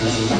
谢谢。